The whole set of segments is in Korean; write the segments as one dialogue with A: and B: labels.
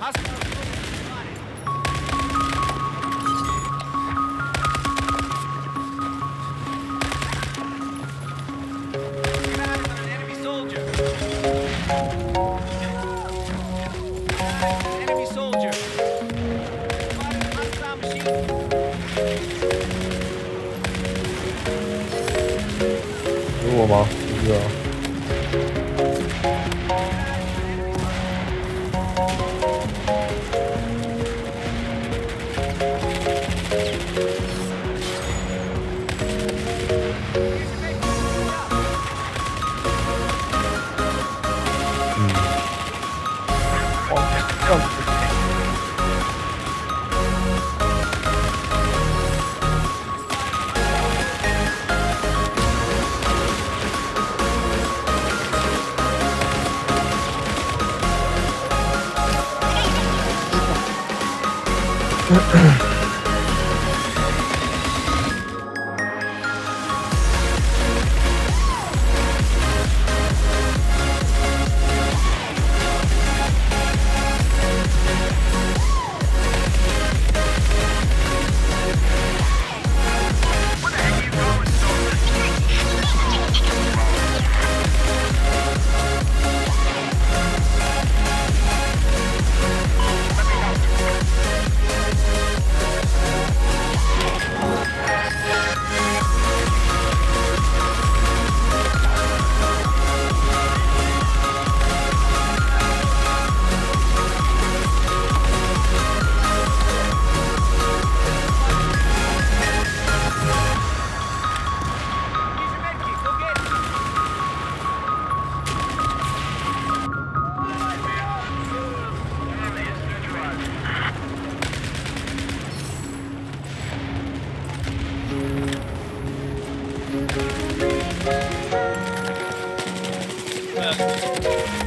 A: 有给我吗？一个嗯，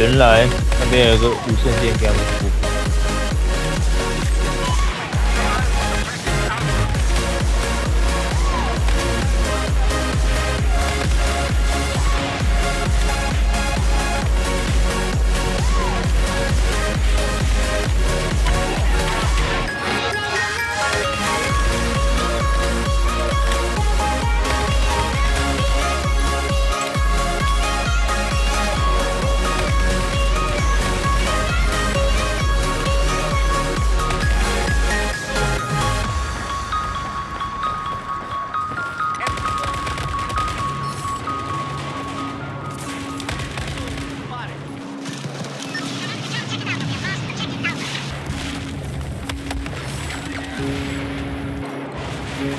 A: 原来那边有个无线电给他们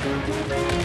A: Isso.